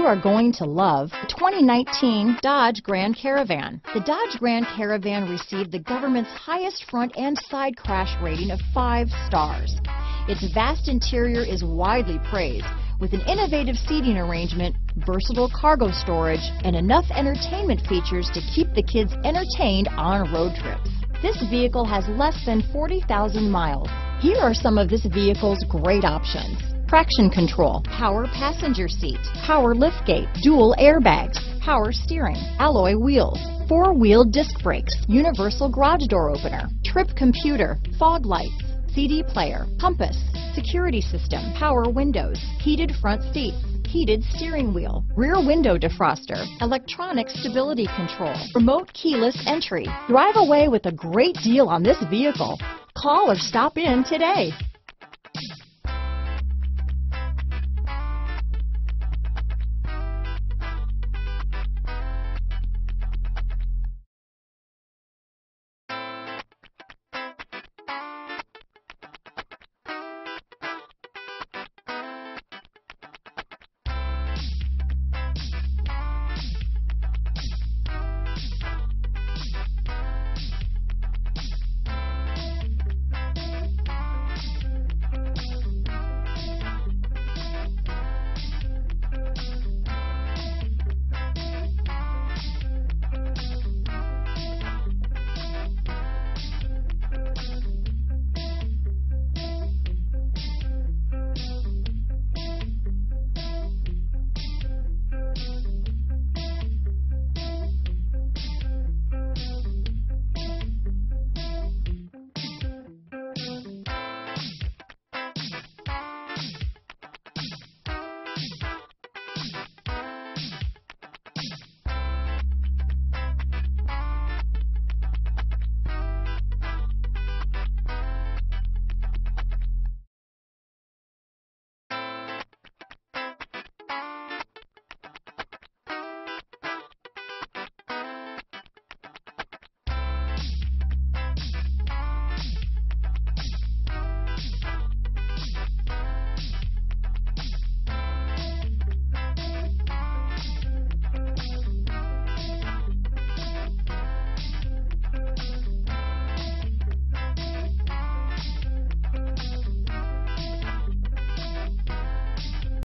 you are going to love the 2019 Dodge Grand Caravan. The Dodge Grand Caravan received the government's highest front and side crash rating of five stars. Its vast interior is widely praised, with an innovative seating arrangement, versatile cargo storage, and enough entertainment features to keep the kids entertained on road trips. This vehicle has less than 40,000 miles. Here are some of this vehicle's great options. Traction control, power passenger seat, power liftgate, dual airbags, power steering, alloy wheels, four-wheel disc brakes, universal garage door opener, trip computer, fog lights, CD player, compass, security system, power windows, heated front seats, heated steering wheel, rear window defroster, electronic stability control, remote keyless entry. Drive away with a great deal on this vehicle. Call or stop in today.